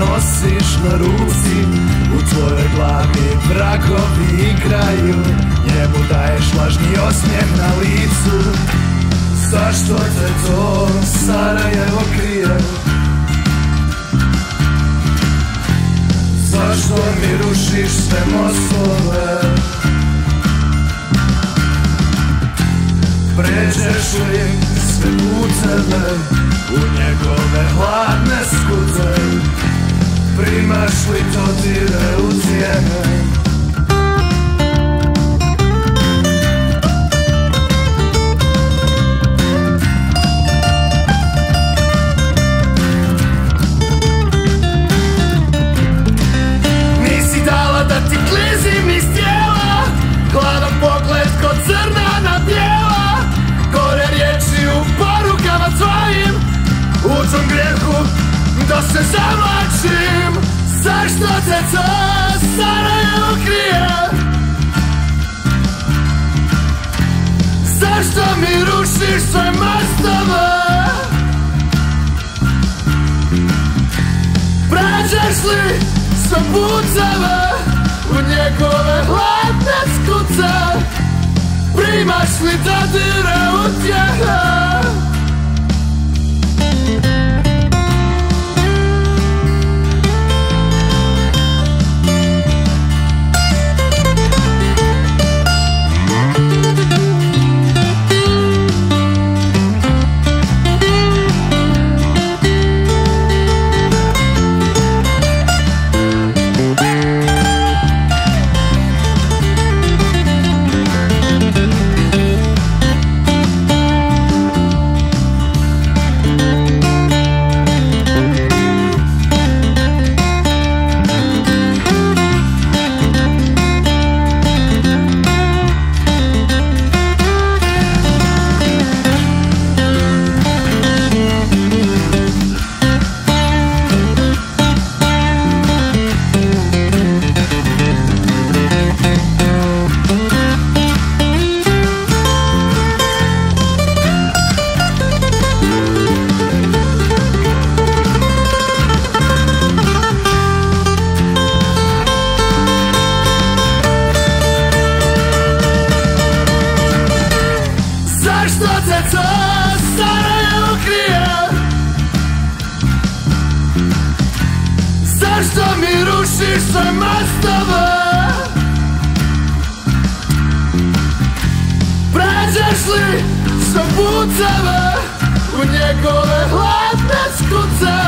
nosiš na ruci U tvojoj glavi vragovi igraju Njemu daješ lažni osmijeh na licu Zašto te to Sarajevo krije? Zašto mi rušiš sve mostove? Pređeš li sve puteve U njegove hladne skute Dodire u tijene Nisi dala da ti klizim iz tijela Hladan pogled kod crna na bijela. Gore riječi u porukama tvojim U tom grijehu da se zavlačim Zašto te to Sarajevo krije? Zašto mi rušiš sve mostove? Prađaš li puteve u njegove hladne skuce? Primaš li dodire utjehe? Zašto te to Sarajevo krije? Zašto mi rušiš sve mostove? Prađaš li sve puteve u njegove hladne skuce?